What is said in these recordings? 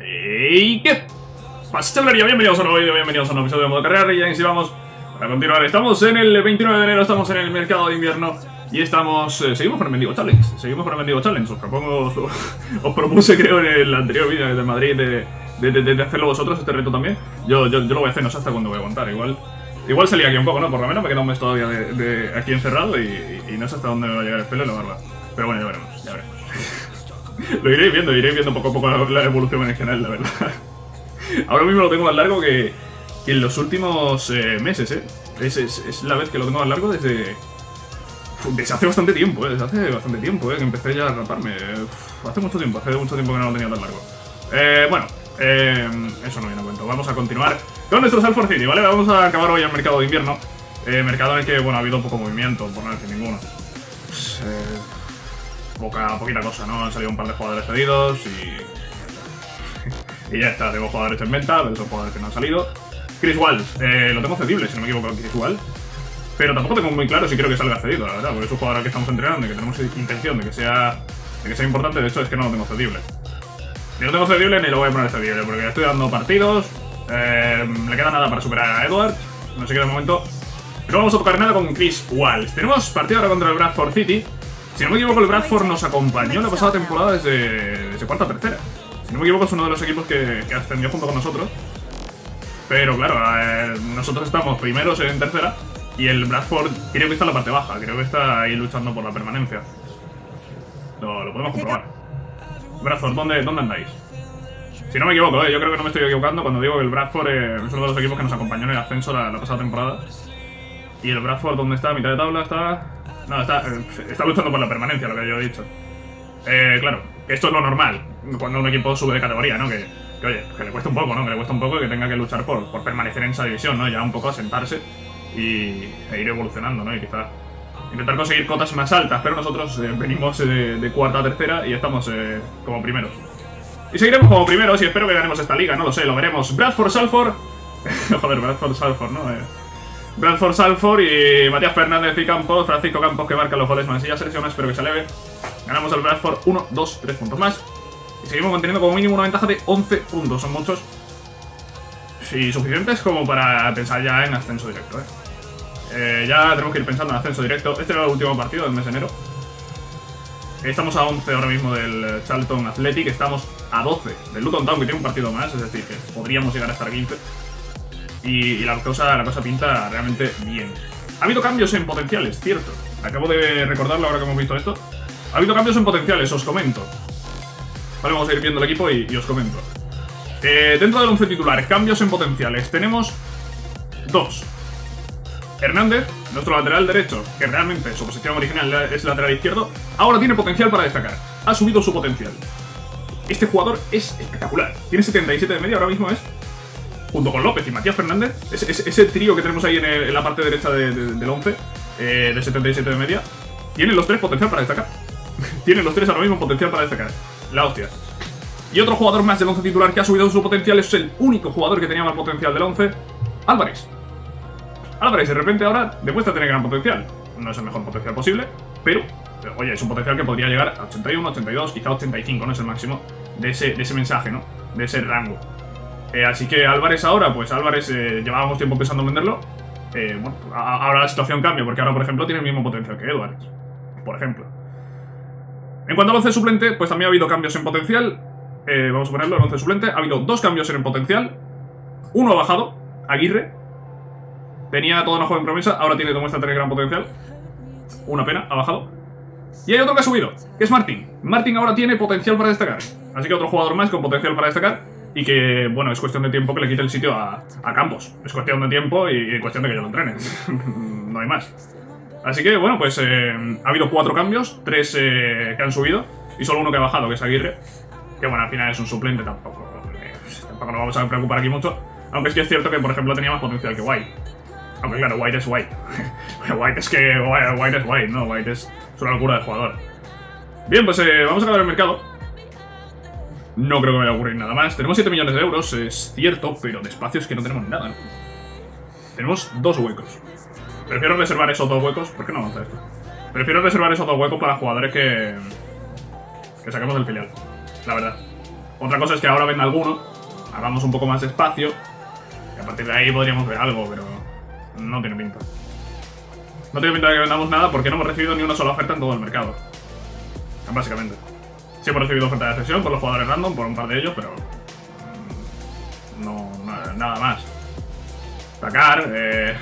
¿Y qué pasa, chavalería? Bienvenidos a un nuevo vídeo, bienvenidos a un nuevo episodio de Modo Carrera y vamos a continuar. Estamos en el 29 de enero, estamos en el mercado de invierno y estamos... eh, seguimos con el Mendigo Challenge, seguimos con el Mendigo Challenge. Os propongo... Os, os propuse, creo, en el anterior vídeo de Madrid de, de, de- de hacerlo vosotros, este reto también. Yo, yo, yo lo voy a hacer, no sé hasta cuándo voy a aguantar, igual... Igual salía aquí un poco, ¿no? Por lo menos me queda un mes todavía de, aquí encerrado y, y no sé hasta dónde me va a llegar el pelo y la barba. Pero bueno, ya veremos, ya veremos. Lo iréis viendo, iréis viendo poco a poco la, evolución en canal, la verdad. Ahora mismo lo tengo más largo que, que en los últimos eh, meses, ¿eh? Es, es- es la vez que lo tengo más largo desde... Desde hace bastante tiempo, ¿eh? Desde hace bastante tiempo, ¿eh? Que empecé ya a raparme. Uf, Hace mucho tiempo, hace mucho tiempo que no lo tenía tan largo. Eh, bueno, eh, eso no viene a cuento. Vamos a continuar con nuestro Salford City, ¿vale? Vamos a acabar hoy el mercado de invierno. Eh, mercado en el que, bueno, ha habido poco movimiento, por no decir ninguno. Pues, eh, poca, poquita cosa, ¿no? Han salido un par de jugadores cedidos y. y ya está, tengo jugadores en venta, pero son jugadores que no han salido. Chris Wall, eh, lo tengo cedible, si no me equivoco, Chris Wall. Pero tampoco tengo muy claro si quiero que salga cedido, la verdad, porque es un jugador que estamos entrenando y que tenemos intención de que sea, de que sea importante, de hecho es que no lo tengo cedible. Ni lo tengo cedible ni lo voy a poner cedible, porque estoy dando partidos, eh, queda nada para superar a Edward, no sé qué de momento. No vamos a tocar nada con Chris Walls. Tenemos partido ahora contra el Bradford City. Si no me equivoco, el Bradford nos acompañó la pasada temporada desde, desde cuarta a tercera. Si no me equivoco, es uno de los equipos que, que ascendió junto con nosotros. Pero claro, eh, nosotros estamos primeros en tercera y el Bradford creo que está en la parte baja, creo que está ahí luchando por la permanencia. Lo, lo podemos comprobar. Bradford, ¿dónde, ¿dónde andáis? Si no me equivoco, eh, yo creo que no me estoy equivocando cuando digo que el Bradford eh, es uno de los equipos que nos acompañó en el ascenso la, la pasada temporada. Y el Bradford, ¿dónde está? ¿A mitad de tabla? Está. No, está, está luchando por la permanencia, lo que yo he dicho. Eh, claro, esto es lo normal cuando un equipo sube de categoría, ¿no? Que, que, oye, que le cuesta un poco, ¿no? Que le cuesta un poco que tenga que luchar por, por permanecer en esa división, ¿no? Ya un poco asentarse y, e ir evolucionando, ¿no? Y quizá intentar conseguir cotas más altas, pero nosotros eh, venimos eh, de, cuarta a tercera y estamos eh, como primeros. Y seguiremos como primeros y espero que ganemos esta liga, no lo sé, lo veremos. Bradford Salford. Joder, Bradford Salford, ¿no? Bradford Salford y Matías Fernández y Campos, Francisco Campos que marca los goles más y ya selecciona, espero que se eleve. Ganamos al Bradford 1, 2, 3 puntos más. Y seguimos manteniendo como mínimo una ventaja de 11 puntos, son muchos. Y suficientes como para pensar ya en ascenso directo, ¿eh? Eh, ya tenemos que ir pensando en ascenso directo. Este era el último partido del mes de enero. Estamos a 11 ahora mismo del Charlton Athletic, estamos a 12 del Luton Town, que tiene un partido más, es decir, que podríamos llegar a estar 15. Y, la, cosa, la cosa pinta realmente bien. Ha habido cambios en potenciales, cierto. Acabo de recordarlo ahora que hemos visto esto. Ha habido cambios en potenciales, os comento. Vale, vamos a ir viendo el equipo y, os comento. Eh, dentro del 11 titular, cambios en potenciales. Tenemos dos. Hernández, nuestro lateral derecho, que realmente su posición original es lateral izquierdo, ahora tiene potencial para destacar. Ha subido su potencial. Este jugador es espectacular. Tiene 77 de media, ahora mismo es. Junto con López y Matías Fernández, ese, ese- trío que tenemos ahí en la parte derecha de- de- del 11, eh, de 77 de media, tienen los tres potencial para destacar. tienen los tres ahora mismo potencial para destacar. La hostia. Y otro jugador más del 11 titular que ha subido su potencial es el único jugador que tenía más potencial del 11, Álvarez. Álvarez de repente ahora demuestra tener gran potencial. No es el mejor potencial posible, pero, pero, oye, es un potencial que podría llegar a 81, 82, quizá 85, no es el máximo de ese, de ese mensaje, ¿no? De ese rango. Eh, así que Álvarez ahora, pues Álvarez eh, llevábamos tiempo pensando en venderlo. Eh, bueno, ahora la situación cambia, porque ahora, por ejemplo, tiene el mismo potencial que Edwards. Por ejemplo. En cuanto al 11 suplente, pues también ha habido cambios en potencial. Vamos a ponerlo, el 11 suplente. Ha habido dos cambios en el potencial. Uno ha bajado, Aguirre. Tenía toda una joven promesa, ahora tiene demuestra tener gran potencial. Una pena, ha bajado. Y hay otro que ha subido, que es Martin. Martin ahora tiene potencial para destacar. Así que otro jugador más con potencial para destacar. Y que, bueno, es cuestión de tiempo que le quite el sitio a, a Campos. Es cuestión de tiempo y, y cuestión de que yo lo entrene. no hay más. Así que, bueno, pues eh, ha habido cuatro cambios, tres eh, que han subido y solo uno que ha bajado, que es Aguirre. Que, bueno, al final es un suplente, tampoco, eh, tampoco nos vamos a preocupar aquí mucho. Aunque es que es cierto que, por ejemplo, tenía más potencial que White. Aunque claro, White es White. White es que White, es White, ¿no? White es, es una locura de jugador. Bien, pues eh, vamos a acabar el mercado. No creo que vaya a ocurrir nada más. Tenemos 7 millones de euros, es cierto, pero de espacios que no tenemos nada. Tenemos dos huecos. Prefiero reservar esos dos huecos. ¿Por qué no avanza esto? Prefiero reservar esos dos huecos para jugadores que. que saquemos del filial. La verdad. Otra cosa es que ahora venga alguno, hagamos un poco más de espacio, y a partir de ahí podríamos ver algo, pero no tiene pinta. No tiene pinta de que vendamos nada porque no hemos recibido ni una sola oferta en todo el mercado. Básicamente. Sí hemos recibido oferta de cesión por los jugadores random, por un par de ellos, pero... mm, No, nada, más. Sacar, eh...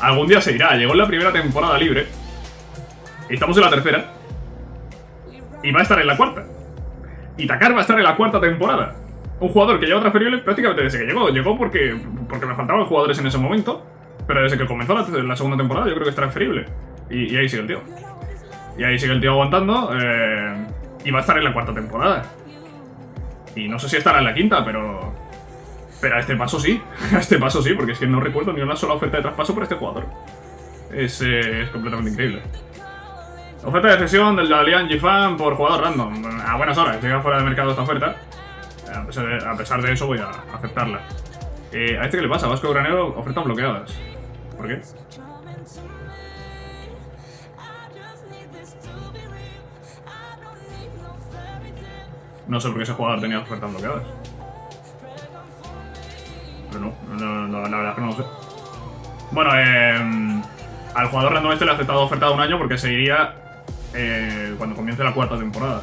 Algún día se irá. Llegó en la primera temporada libre. Y estamos en la tercera. Y va a estar en la cuarta. Y Takar va a estar en la cuarta temporada. Un jugador que lleva transferible prácticamente desde que llegó. Llegó porque, porque me faltaban jugadores en ese momento. Pero desde que comenzó la, la segunda temporada yo creo que es transferible. Y, y ahí sigue el tío. Y ahí sigue el tío aguantando. eh, y va a estar en la cuarta temporada. Y no sé si estará en la quinta, pero... Pero a este paso sí. A este paso sí, porque es que no recuerdo ni una sola oferta de traspaso por este jugador. Es, eh, es completamente increíble. Oferta de cesión del Dalian Gifan por jugador random. A buenas horas, llega fuera de mercado esta oferta. A pesar de, eso voy a aceptarla. Eh, ¿A este qué le pasa? Vasco Granero, ofertas bloqueadas. ¿Por qué? No sé por qué ese jugador tenía ofertas bloqueadas. Pero no, la verdad es que no lo sé. Bueno, eh, al jugador random este le ha aceptado oferta de un año porque se iría eh, cuando comience la cuarta temporada.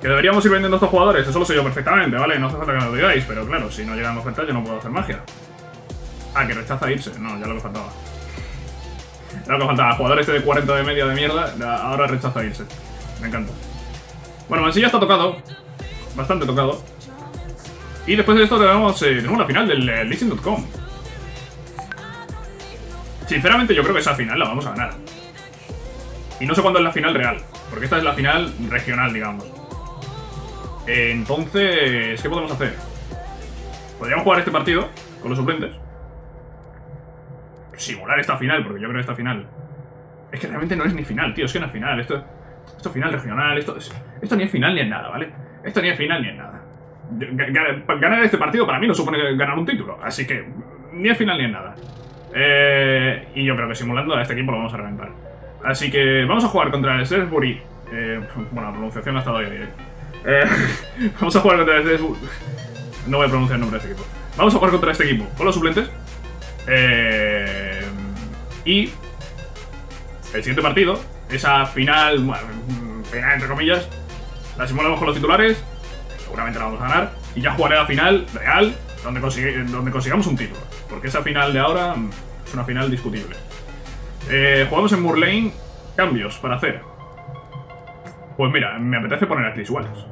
Que deberíamos ir vendiendo a estos jugadores, eso lo sé yo perfectamente, ¿vale? No hace falta que me lo digáis, pero claro, si no llegan ofertas yo no puedo hacer magia. Ah, que rechaza irse. No, ya lo que faltaba. Ya lo que faltaba. Jugador este de 40 de media de mierda, ahora rechaza irse. Me encanta. Bueno, Mansilla está tocado. Bastante tocado. Y después de esto tenemos, eh, la final del eh. Sinceramente yo creo que esa final la vamos a ganar. Y no sé cuándo es la final real, porque esta es la final regional, digamos. Entonces, ¿qué podemos hacer? Podríamos jugar este partido con los suplentes. Simular esta final, porque yo creo que esta final... Es que realmente no es ni final, tío, es que no es final. Esto, esto es final regional, esto, es- esto ni es final ni es nada, ¿vale? Esto ni es final ni es nada. Ga- ga- Ganar este partido para mí no supone ganar un título, así que ni es final ni es nada. Eh, y yo creo que simulando a este equipo lo vamos a reventar. Así que vamos a jugar contra el Salisbury. Eh, bueno, la pronunciación ha estado ahí. eh. Vamos a jugar contra el Salisbury. No voy a pronunciar el nombre de este equipo. Vamos a jugar contra este equipo con los suplentes. Eh, y el siguiente partido, esa final, final entre comillas, la simulamos con los titulares. Seguramente la vamos a ganar. Y ya jugaré la final real, donde, consigue- donde consigamos un título. Porque esa final de ahora mm, es una final discutible. Eh, jugamos en Murlane. Cambios para hacer. Pues mira, me apetece poner a Chris Wallace.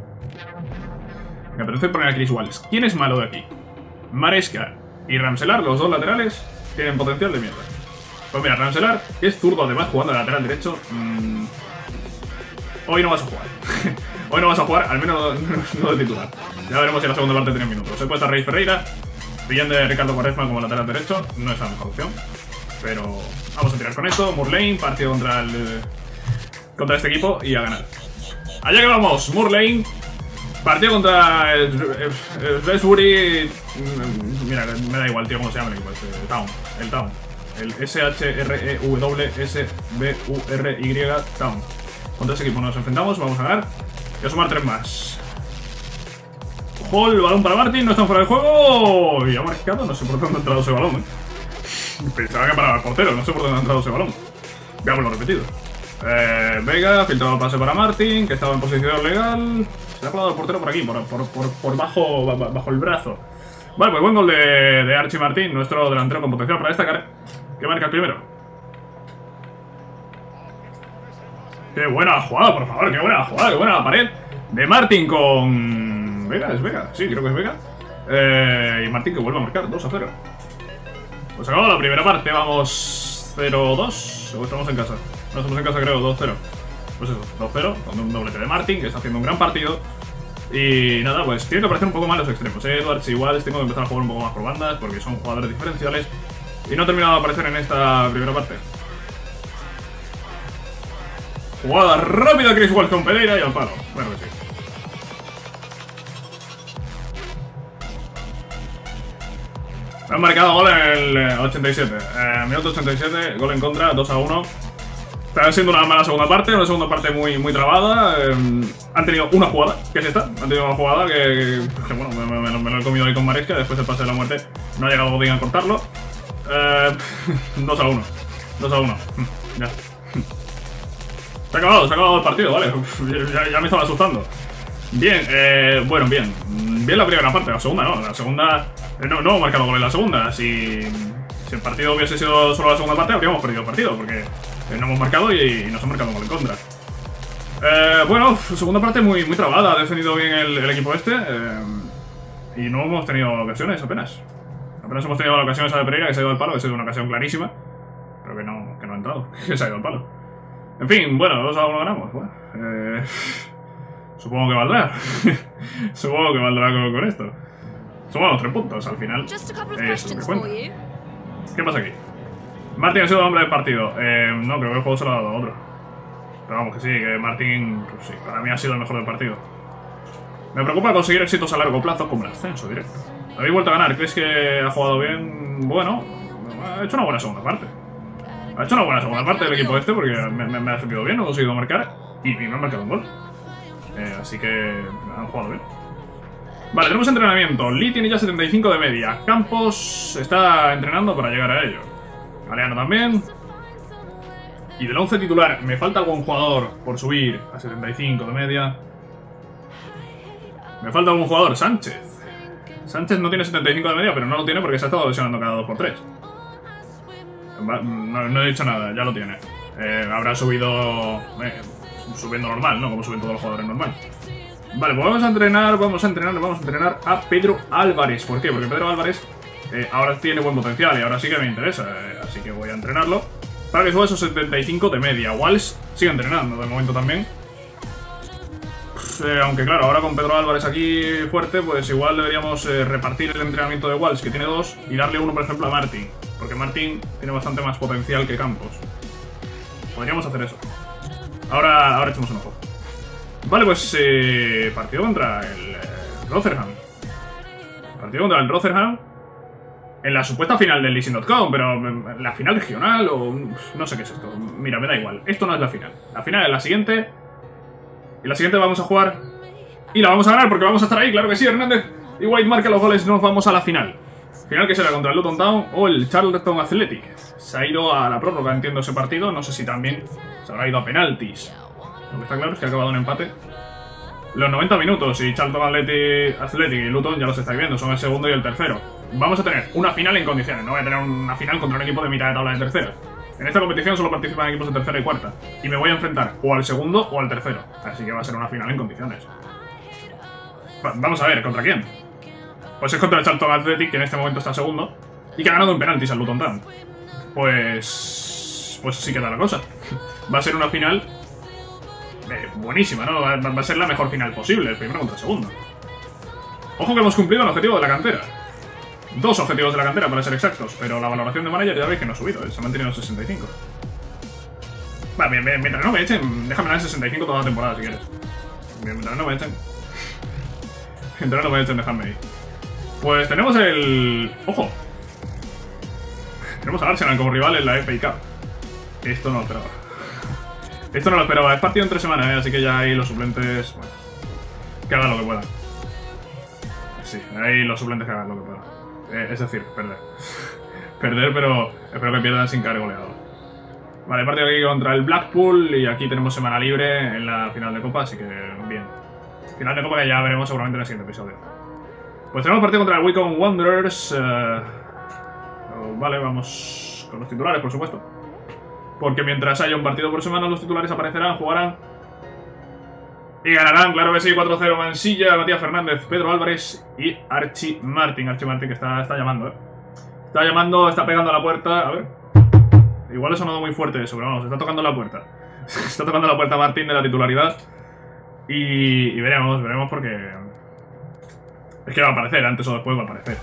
Me apetece poner a Chris Wallace. ¿Quién es malo de aquí? Maresca y Ramselar, los dos laterales, tienen potencial de mierda. Pues mira, Ramselar, que es zurdo además jugando de lateral derecho. mm, hoy no vas a jugar. hoy no vas a jugar, al menos no, de titular. Ya veremos si la segunda parte tiene minutos. He puesto a Rey Ferreira, pillan de Ricardo Quaresma como lateral derecho. No es la mejor opción. Pero vamos a tirar con esto. Murlane, partido contra el. contra este equipo y a ganar. Allá que vamos, Murlane. Partido contra el, el, el mm, Mira, me da igual, tío, cómo se llama el equipo. este, El Town. El Town. El S-H-R-E-W-S-B-U-R-Y Town. Contra ese equipo nos enfrentamos, vamos a ganar. A sumar tres más. Ojo, balón para Martin, no están fuera de juego. Y ha marcado, no sé por dónde ha entrado ese balón. eh. Pensaba que para el portero, no sé por dónde ha entrado ese balón. Veámoslo repetido. Eh, Vega, filtrado pase para Martin, que estaba en posición legal. Se le ha colado el portero por aquí, por, por, por, por bajo, ba- ba- bajo el brazo. Vale, pues buen gol de, de Archie Martín, nuestro delantero con potencial para destacar. ¿Qué marca el primero? Qué buena jugada, por favor, qué buena jugada, qué buena la pared. De Martín con... Vega, es Vega, sí, creo que es Vega. Eh, y Martín que vuelve a marcar 2 a 0. Pues acabó la primera parte, vamos 0-2. O estamos en casa. No estamos en casa, creo, 2-0. Pues eso, 2-0, con un doblete de Martin, que está haciendo un gran partido. Y nada, pues tiene que aparecer un poco más los extremos. ¿eh? Edwards igual tengo que empezar a jugar un poco más por bandas, porque son jugadores diferenciales. Y no ha terminado de aparecer en esta primera parte. Jugada rápida, Chris Walsh con Pereira y al palo. Bueno que sí. Me han marcado gol en el eh, 87. Eh, minuto 87, gol en contra, 2 a 1. Está siendo una mala segunda parte, una segunda parte muy, muy trabada. eh, han tenido una jugada, que es esta. Han tenido una jugada que, bueno, me lo he comido ahí con Maresca. Después del pase de la muerte no ha llegado Godín a cortarlo. Eh, 2 a 1. 2 a 1. Ya. Se ha acabado, se ha acabado el partido, vale. Ya, me estaba asustando. Bien, eh, bueno, bien. Bien la primera parte, la segunda no. La segunda. eh, No, no hemos marcado gol en la segunda. Si, si el partido hubiese sido solo la segunda parte, habríamos perdido el partido, porque eh, no hemos marcado y, nos han marcado gol en contra. Eh, bueno, segunda parte muy, muy trabada. Ha defendido bien el, equipo este. y no hemos tenido ocasiones apenas. Apenas hemos tenido la ocasión esa de Pereira, que se ha ido al palo, que ha sido una ocasión clarísima. Pero que no, que no ha entrado, que se ha ido al palo. En fin, bueno, 2 a 1 ganamos. Bueno, eh, supongo que valdrá. supongo que valdrá con, con esto. Sumamos tres puntos al final. You. ¿Qué pasa aquí? Martín ha sido el hombre del partido. Eh, no, creo que el juego se lo ha dado a otro. Pero vamos, que sí, que Martín, pues sí, para mí ha sido el mejor del partido. Me preocupa conseguir éxitos a largo plazo como el ascenso directo. Habéis vuelto a ganar, ¿crees que ha jugado bien? Bueno, ha hecho una buena segunda parte. Ha hecho una buena segunda parte del equipo este porque me, ha defendido bien, no he conseguido marcar y, y me han marcado un gol. Eh, así que han jugado bien. Vale, tenemos entrenamiento. Lee tiene ya 75 de media. Campos está entrenando para llegar a ello. Galeano también. Y del 11 titular, me falta algún jugador por subir a 75 de media. Me falta algún jugador, Sánchez. Sánchez no tiene 75 de media, pero no lo tiene porque se ha estado lesionando cada 2x3. No, no he dicho nada, ya lo tiene. Eh, habrá subido. eh, subiendo normal, ¿no? Como suben todos los jugadores normal. Vale, pues vamos a entrenar, vamos a entrenar, vamos a entrenar a Pedro Álvarez. ¿Por qué? Porque Pedro Álvarez eh, ahora tiene buen potencial y ahora sí que me interesa. eh, así que voy a entrenarlo. Para que suba esos 75 de media. Walsh sigue entrenando de momento también. Aunque claro, ahora con Pedro Álvarez aquí fuerte, pues igual deberíamos repartir el entrenamiento de Walsh, que tiene dos, y darle uno, por ejemplo, a Martin. Porque Martin tiene bastante más potencial que Campos. Podríamos hacer eso. Ahora, ahora echamos un ojo. Vale, pues eh, partido contra el eh, Rotherham. Partido contra el Rotherham. En la supuesta final del Leasing.com, pero mm, la final regional o no sé qué es esto. Mira, me da igual. Esto no es la final. La final es la siguiente. Y la siguiente vamos a jugar. Y la vamos a ganar porque vamos a estar ahí, claro que sí, Hernández. Y White marca los goles nos vamos a la final. Final que será contra el Luton Town o el Charlton Athletic. Se ha ido a la prórroga, entiendo ese partido. No sé si también se habrá ido a penaltis. Lo que está claro es que ha acabado un empate. Los 90 minutos y Charlton Athletic, Athletic y Luton ya los estáis viendo, son el segundo y el tercero. Vamos a tener una final en condiciones, no voy a tener una final contra un equipo de mitad de tabla de tercera. En esta competición solo participan equipos de tercera y cuarta. Y me voy a enfrentar o al segundo o al tercero. Así que va a ser una final en condiciones. Va- vamos a ver, ¿contra quién? Pues es contra el Charlton Athletic, que en este momento está segundo. Y que ha ganado en penaltis al Luton Town. Pues... Pues así queda la cosa. Va a ser una final eh, buenísima, ¿no? Va, a ser la mejor final posible, el primero contra el segundo. Ojo que hemos cumplido el objetivo de la cantera. Dos objetivos de la cantera, para ser exactos, pero la valoración de manager ya veis que no ha subido, eh, se ha mantenido en 65. Va, mientras no me echen, déjame en 65 toda la temporada si quieres. Mientras no me echen. mientras no me echen, dejadme ahí. Pues tenemos el... ¡Ojo! Tenemos al Arsenal como rival en la FA Cup. Esto no lo esperaba. Esto no lo esperaba. Es partido en tres semanas, ¿eh? así que ya ahí los suplentes... Bueno, que hagan lo que puedan. Sí, ahí los suplentes que hagan lo que puedan. Eh, es decir, perder. perder, pero espero que pierdan sin caer goleados. Vale, partido aquí contra el Blackpool y aquí tenemos semana libre en la final de Copa, así que bien. Final de Copa que ya veremos seguramente en el siguiente episodio. Pues tenemos partido contra el Wycombe Wanderers. eh, oh, vale, vamos con los titulares, por supuesto. Porque mientras haya un partido por semana, los titulares aparecerán, jugarán. Y ganarán, claro que sí, 4-0 Mansilla, Matías Fernández, Pedro Álvarez y Archie Martin. Archie Martin que está, está llamando, ¿eh? Está llamando, está pegando a la puerta. A ver. Igual ha sonado muy fuerte eso, pero vamos, está tocando la puerta. está tocando la puerta Martín de la titularidad. Y, y veremos, veremos porque... Es que va a aparecer, antes o después va a aparecer.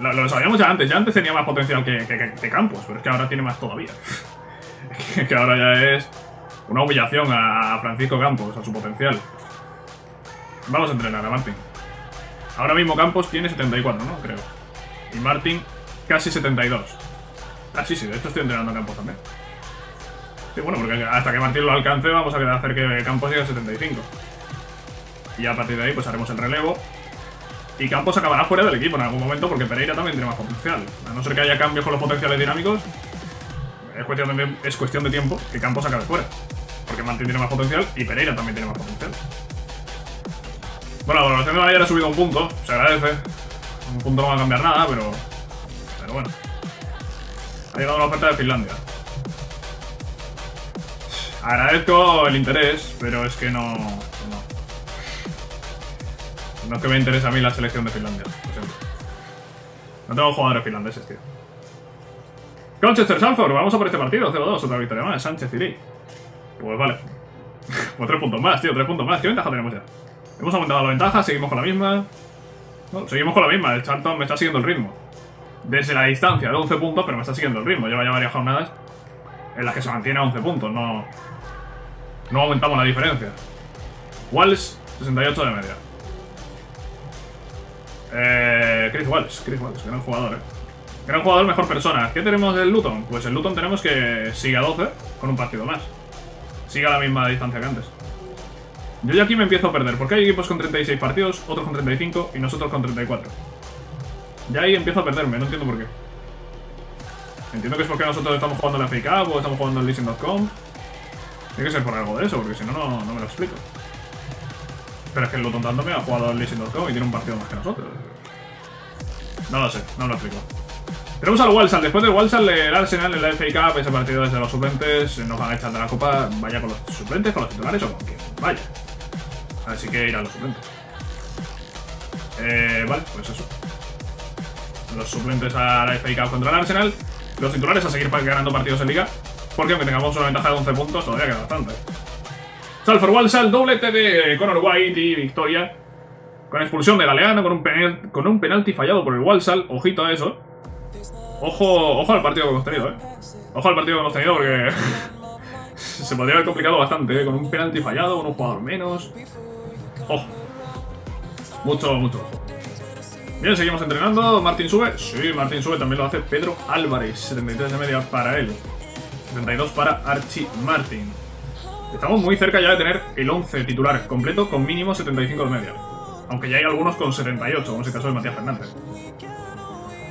Lo, sabíamos ya antes, ya antes tenía más potencial que, Campos, pero es que ahora tiene más todavía. que, ahora ya es una humillación a Francisco Campos, a su potencial. Vamos a entrenar a Martín. Ahora mismo Campos tiene 74, ¿no? Creo. Y Martín casi 72. Ah, sí, sí, de hecho estoy entrenando a Campos también. Sí, bueno, porque hasta que Martín lo alcance vamos a hacer que Campos llegue a 75. Y a partir de ahí pues haremos el relevo. Y Campos acabará fuera del equipo en algún momento porque Pereira también tiene más potencial. A no ser que haya cambios con los potenciales dinámicos, es cuestión de, tiempo que Campos acabe fuera. Porque Martín tiene más potencial y Pereira también tiene más potencial. Bueno, la valoración de Bayer ha subido un punto, se agradece. Un punto no va a cambiar nada, pero... Pero bueno. Ha llegado la oferta de Finlandia. Agradezco el interés, pero es que. No, no es que me interese a mí la selección de Finlandia, lo siento. No tengo jugadores finlandeses, tío. Colchester Sanford, vamos a por este partido, 0-2, otra victoria más, Sánchez Lee. Pues vale. pues tres puntos más, tío, tres puntos más. ¿Qué ventaja tenemos ya? Hemos aumentado la ventaja, seguimos con la misma. No, seguimos con la misma, el Charlton me está siguiendo el ritmo. Desde la distancia de 11 puntos, pero me está siguiendo el ritmo. Lleva ya varias jornadas en las que se mantiene a 11 puntos, no... No aumentamos la diferencia. Walsh, 68 de media. Eh, Chris Walsh, Chris Walsh, gran jugador, eh. Gran jugador, mejor persona. ¿Qué tenemos del Luton? Pues el Luton tenemos que sigue a 12 con un partido más. Sigue a la misma distancia que antes. Yo ya aquí me empiezo a perder, porque hay equipos con 36 partidos, otros con 35 y nosotros con 34. Ya ahí empiezo a perderme, no entiendo por qué. Entiendo que es porque nosotros estamos jugando la FA Cup o estamos jugando en leasing.com. Tiene que ser por algo de eso, porque si no, no, me lo explico. Pero es que el Luton me ha jugado en leasing.com y tiene un partido más que nosotros. No lo sé, no lo explico. Tenemos al Walsall. Después del Walsall, el Arsenal en la FA Cup, ese partido desde los suplentes, nos van a echar de la copa, vaya con los suplentes, con los titulares o con quien vaya. Así que ir a los suplentes. Eh, vale, pues eso. Los suplentes a la FA Cup contra el Arsenal. Los titulares a seguir ganando partidos en Liga. Porque aunque tengamos una ventaja de 11 puntos, todavía queda bastante. Salford Walsall, doblete de Conor White y victoria. Con expulsión de Galeano, con un, con un penalti fallado por el Walsall. Ojito a eso. Ojo, ojo al partido que hemos tenido, eh. Ojo al partido que hemos tenido porque se podría haber complicado bastante, ¿eh? Con un penalti fallado, con un jugador menos. Ojo. Mucho, mucho ojo. Bien, seguimos entrenando. Martín sube. Sí, Martín sube. También lo hace Pedro Álvarez. 73 de media para él. 72 para Archie Martin. Estamos muy cerca ya de tener el 11 titular completo con mínimo 75 de media. Aunque ya hay algunos con 78, como es el caso de Matías Fernández.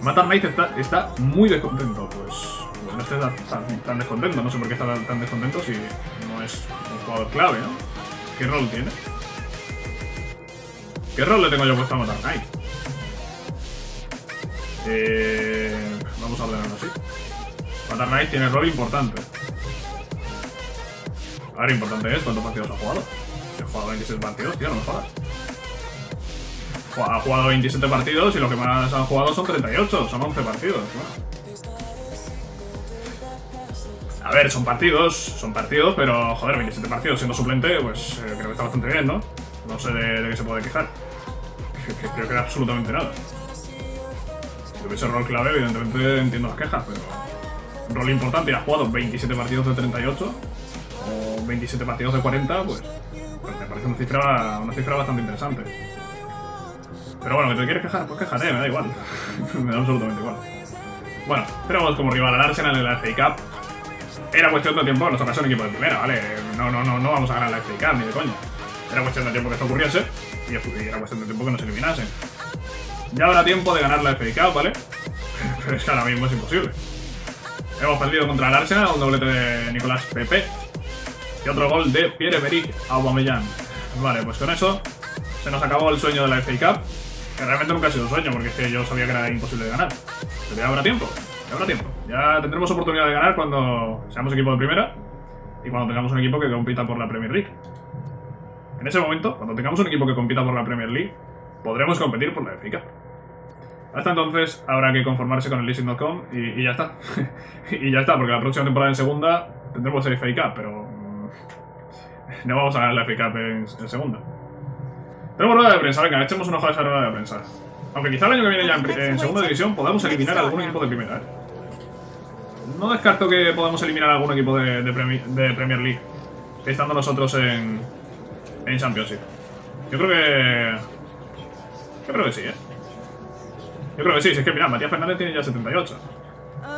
Matar Knight está, muy descontento, pues, pues no esté tan, descontento, no sé por qué está tan, descontento si no es un jugador clave, ¿no? ¿Qué rol tiene? ¿Qué rol le tengo yo puesto a Matar Knight? Eh, vamos a ordenarlo así. Matar Knight tiene rol importante. A ver, importante es cuántos partidos ha jugado. Si ha jugado 26 partidos, tío, no me jodas ha jugado 27 partidos y lo que más han jugado son 38, son 11 partidos. A ver, son partidos, son partidos, pero joder, 27 partidos siendo suplente, pues eh, creo que está bastante bien, ¿no? No sé de, qué se puede quejar. creo que absolutamente nada. Si tuviese rol clave, evidentemente entiendo las quejas, pero rol importante y ha jugado 27 partidos de 38 o 27 partidos de 40, pues, pues me parece una cifra, una cifra bastante interesante. Pero bueno, que te quieres quejar, pues quejate, me da igual. me da absolutamente igual. Bueno, tenemos como rival al Arsenal en la FA Cup. Era cuestión de tiempo, nos tocase un equipo de primera, ¿vale? No, no, no, no vamos a ganar la FA Cup, ni de coña. Era cuestión de tiempo que esto ocurriese y era cuestión de tiempo que nos eliminasen. Ya habrá tiempo de ganar la FA Cup, ¿vale? Pero es que ahora mismo es imposible. Hemos perdido contra el Arsenal, un doblete de Nicolás Pepe y otro gol de Pierre-Emerick Aubameyang. Vale, pues con eso se nos acabó el sueño de la FA Cup. Que realmente nunca ha sido sueño, porque es que yo sabía que era imposible de ganar. Pero ya habrá tiempo, ya habrá tiempo. Ya tendremos oportunidad de ganar cuando seamos equipo de primera y cuando tengamos un equipo que compita por la Premier League. En ese momento, cuando tengamos un equipo que compita por la Premier League, podremos competir por la FA Hasta entonces habrá que conformarse con el leasing.com y, y, ya está. y ya está, porque la próxima temporada en segunda tendremos el FA pero mm, no vamos a ganar la FA en segunda. Tenemos rueda de prensa, venga, echemos una hoja de esa rueda de prensa. Aunque quizá el año que viene ya en, segunda división podamos eliminar a algún equipo de primera, ¿eh? No descarto que podamos eliminar a algún equipo de, Premier League. Estando nosotros en, en Championship. Yo creo que... Yo creo que sí, ¿eh? Yo creo que sí, si es que mira, Matías Fernández tiene ya 78.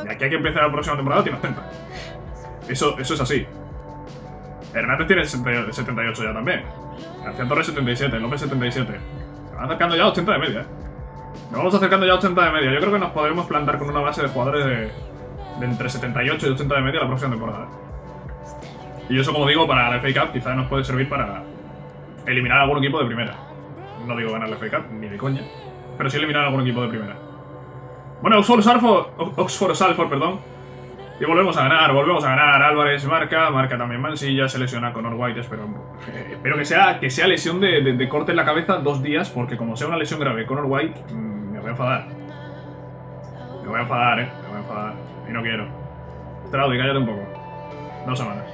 Y aquí hay que empezar la próxima temporada tiene 80. Eso, eso es así. Hernández tiene 78 ya también. García Torres 77, López 77. Se van acercando ya a 80 de media, ¿eh? Nos vamos acercando ya a 80 de media. Yo creo que nos podremos plantar con una base de jugadores de, entre 78 y 80 de media la próxima temporada. ¿eh? Y eso, como digo, para la FA Cup quizás nos puede servir para eliminar algún equipo de primera. No digo ganar la FA Cup, ni de coña. Pero sí eliminar a algún equipo de primera. Bueno, Oxford Salford, Oxford Salford, perdón. Y volvemos a ganar, volvemos a ganar. Álvarez marca, marca también Mansilla, se lesiona Conor White, espero, eh, espero que sea, que sea lesión de, de, corte en la cabeza dos días, porque como sea una lesión grave Conor White, mm, me voy a enfadar. Me voy a enfadar, eh, me voy a enfadar. Y no quiero. Straudy, cállate un poco. Dos semanas.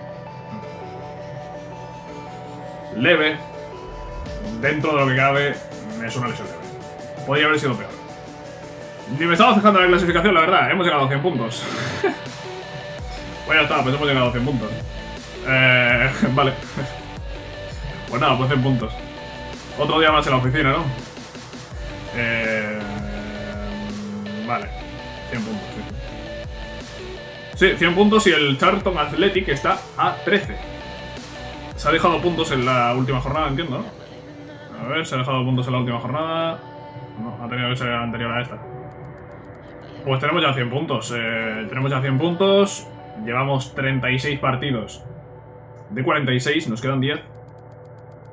Leve. Dentro de lo que cabe, es una lesión leve. Podría haber sido peor. Ni me estaba fijando la clasificación, la verdad. Hemos llegado a 100 puntos. Pues ya está, pues hemos llegado a 100 puntos. Eh, vale. Pues nada, pues 100 puntos. Otro día más en la oficina, ¿no? Eh, vale. 100 puntos, sí. Sí, 100 puntos y el Charlton Athletic está a 13. Se ha dejado puntos en la última jornada, entiendo, ¿no? A ver, se ha dejado puntos en la última jornada. No, ha tenido que ser anterior a esta. Pues tenemos ya 100 puntos. Eh, tenemos ya 100 puntos. Llevamos 36 partidos. De 46, nos quedan 10.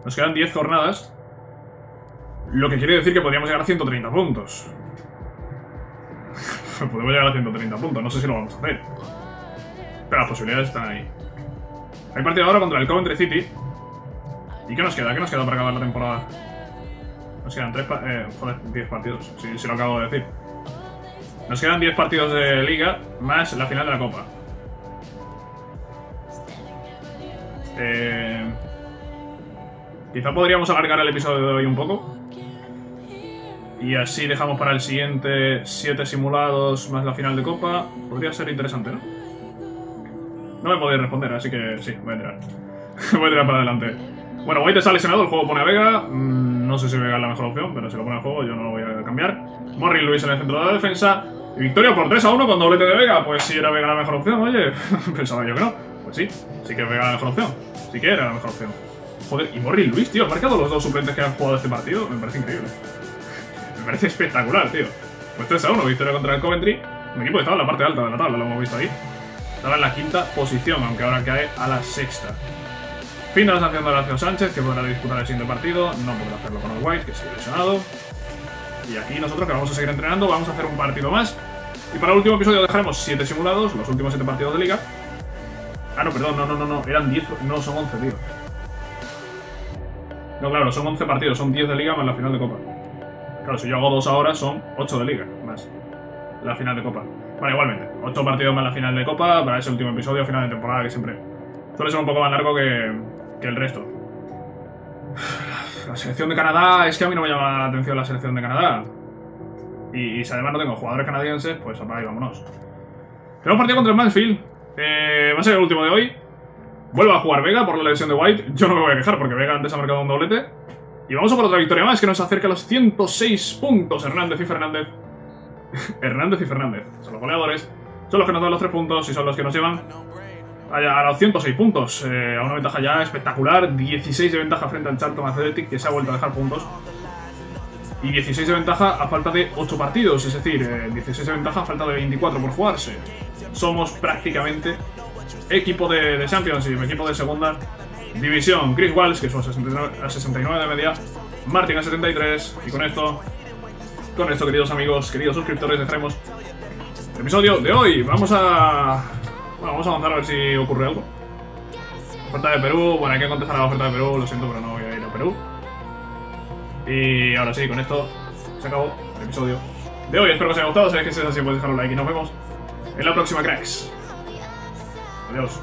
Nos quedan 10 jornadas. Lo que quiere decir que podríamos llegar a 130 puntos. Podemos llegar a 130 puntos, no sé si lo vamos a hacer. Pero las posibilidades están ahí. Hay partido ahora contra el Coventry City. ¿Y qué nos queda? ¿Qué nos queda para acabar la temporada? Nos quedan 3 eh, joder, 10 partidos, si, si lo acabo de decir. Nos quedan 10 partidos de liga, más la final de la Copa. Eh, quizá podríamos alargar el episodio de hoy un poco. Y así dejamos para el siguiente 7 simulados más la final de copa. Podría ser interesante, ¿no? No me podéis responder, así que sí, voy a tirar. voy a tirar para adelante. Bueno, White está lesionado, el juego pone a Vega. Mm, no sé si Vega es la mejor opción, pero si lo pone al juego yo no lo voy a cambiar. Morri Luis en el centro de la defensa. Y victoria por 3 a 1 con doblete de Vega. Pues si era Vega la mejor opción, oye. Pensaba yo que no. Pues sí, sí que Vega la mejor opción. Sí que era la mejor opción. Joder, y Morri Luis, tío, ha marcado los dos suplentes que han jugado este partido. Me parece increíble. Me parece espectacular, tío. Pues 3 a 1, victoria contra el Coventry. Un equipo estaba en la parte alta de la tabla, lo hemos visto ahí. Estaba en la quinta posición, aunque ahora cae a la sexta. Fin de la sanción de Horacio Sánchez, que podrá disputar el siguiente partido. No podrá hacerlo con el White, que sigue lesionado. Y aquí nosotros, que vamos a seguir entrenando, vamos a hacer un partido más. Y para el último episodio dejaremos 7 simulados, los últimos 7 partidos de liga. Ah, no, perdón, no, no, no, no, eran 10, no, son 11, tío. No, claro, son 11 partidos, son 10 de liga más la final de copa. Claro, si yo hago 2 ahora, son 8 de liga más la final de copa. Bueno, igualmente, 8 partidos más la final de copa para ese último episodio, final de temporada, que siempre suele ser un poco más largo que, el resto. La selección de Canadá, es que a mí no me llama la atención la selección de Canadá. Y, si además no tengo jugadores canadienses, pues apaga y vámonos. Tenemos partido contra el Mansfield. Eh, va a ser el último de hoy. Vuelvo a jugar Vega por la lesión de White. Yo no me voy a quejar porque Vega antes ha marcado un doblete. Y vamos a por otra victoria más que nos acerca a los 106 puntos. Hernández y Fernández. Hernández y Fernández. Son los goleadores. Son los que nos dan los 3 puntos y son los que nos llevan a los 106 puntos. Eh, a una ventaja ya espectacular. 16 de ventaja frente al Charlton Athletic que se ha vuelto a dejar puntos y 16 de ventaja a falta de 8 partidos, es decir, 16 eh, de ventaja a falta de 24 por jugarse. Somos prácticamente equipo de, de Championship, equipo de segunda división. Chris Walsh, que es a 69, de media, Martin a 73, y con esto, con esto, queridos amigos, queridos suscriptores, dejaremos el episodio de hoy. Vamos a... Bueno, vamos a avanzar a ver si ocurre algo. Oferta de Perú, bueno, hay que contestar a la oferta de Perú, lo siento, pero no voy a ir a Perú. Y ahora sí, con esto se acabó el episodio de hoy. Espero que os haya gustado. Si es que es así, podéis dejar un like y nos vemos en la próxima, cracks. Adiós.